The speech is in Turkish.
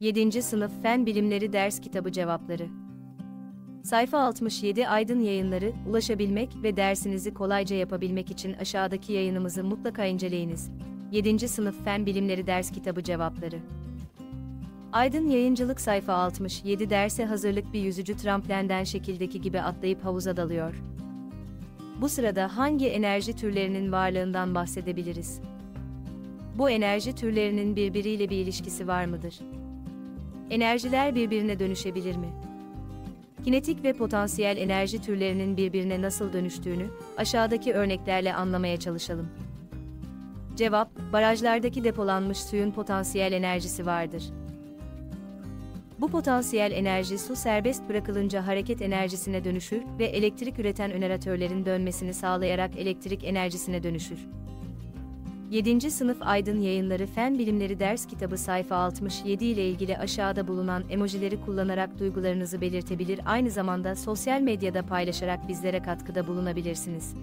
7. Sınıf Fen Bilimleri Ders Kitabı Cevapları Sayfa 67 Aydın Yayınları, ulaşabilmek ve dersinizi kolayca yapabilmek için aşağıdaki yayınımızı mutlaka inceleyiniz. 7. Sınıf Fen Bilimleri Ders Kitabı Cevapları Aydın Yayıncılık sayfa 67 derse hazırlık bir yüzücü tramplenden şekildeki gibi atlayıp havuza dalıyor. Bu sırada hangi enerji türlerinin varlığından bahsedebiliriz? Bu enerji türlerinin birbiriyle bir ilişkisi var mıdır? Enerjiler birbirine dönüşebilir mi? Kinetik ve potansiyel enerji türlerinin birbirine nasıl dönüştüğünü aşağıdaki örneklerle anlamaya çalışalım. Cevap: Barajlardaki depolanmış suyun potansiyel enerjisi vardır. Bu potansiyel enerji su serbest bırakılınca hareket enerjisine dönüşür ve elektrik üreten öneratörlerin dönmesini sağlayarak elektrik enerjisine dönüşür. 7. Sınıf Aydın Yayınları Fen Bilimleri Ders Kitabı sayfa 67 ile ilgili aşağıda bulunan emojileri kullanarak duygularınızı belirtebilir aynı zamanda sosyal medyada paylaşarak bizlere katkıda bulunabilirsiniz.